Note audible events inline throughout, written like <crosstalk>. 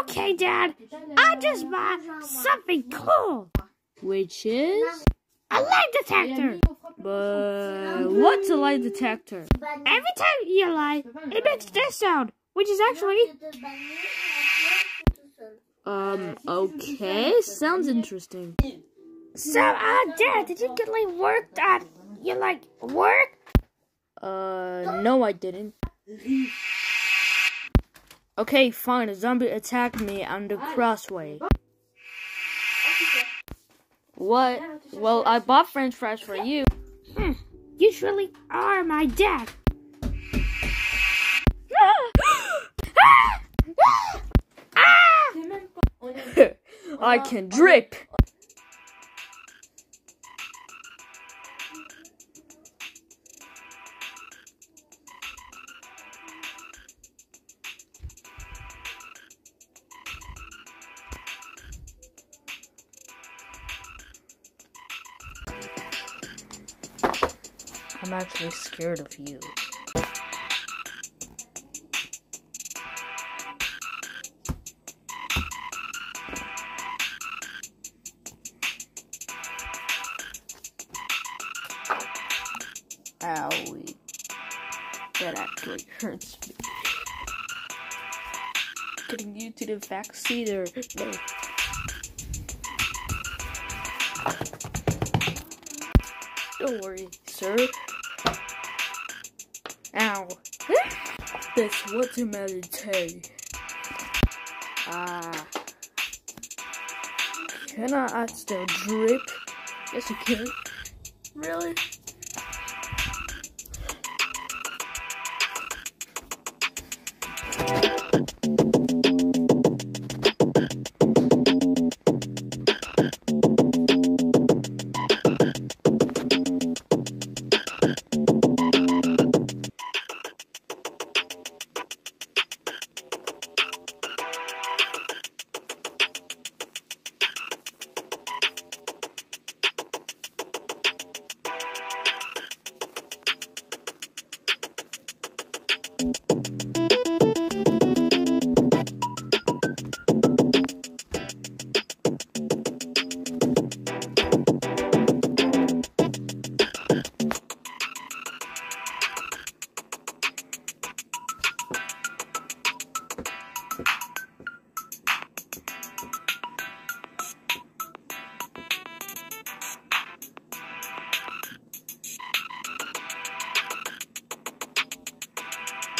Okay, Dad. I just bought something cool. Which is? A lie detector. But what's a lie detector? Every time you lie, it makes this sound, which is actually Um, okay. Sounds interesting. so. Uh, Dad, did you get like worked at you, like work? Uh, no, I didn't. Okay, fine. A zombie attacked me on the crossway. Oh. What? Well, I bought french fries for you. Hmm. You truly are my dad. <gasps> I can drip. I'm actually scared of you. Owie. That actually hurts me. Getting you to the or no. Don't worry, sir. Ow. That's my tea. Ah. Can I, I still drip? Yes, you can. Really?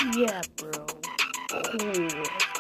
Yeah, bro. Cool.